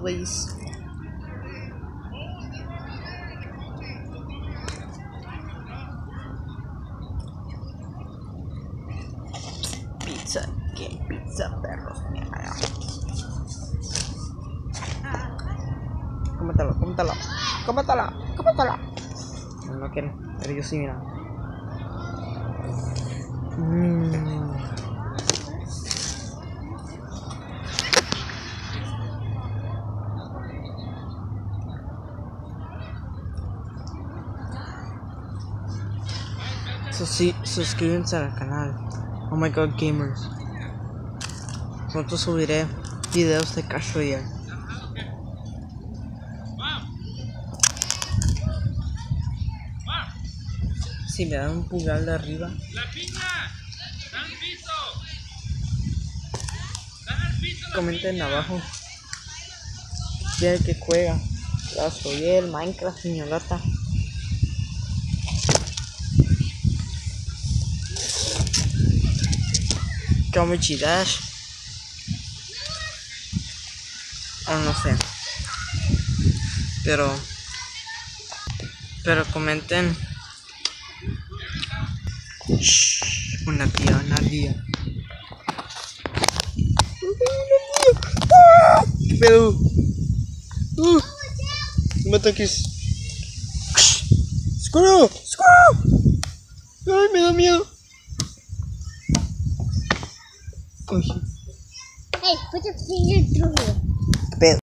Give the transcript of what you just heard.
güeyes? Pizza, ¿qué pizza, perro? Cómetelo, cómetelo, cómetelo, cómetelo. No, no quiero, pero yo sí, mira. Mmm. Suscri suscríbanse al canal. Oh my god, gamers. Pronto subiré videos de Royale. Si me dan un pulgar de arriba, ¡La piña! ¡Está en el piso! ¡Está en el piso la comenten abajo. ¿Quién es el que juega? Clash Royale, Minecraft, Piñolata. Comichi Dash. O no sé. Pero. Pero comenten. Shh, una tía, una tía. ¿Qué pedo? Uh, me toques. ¡Squirrel! ¡Squirrel! ¡Ay, me da miedo! Эй, будет сидеть другой.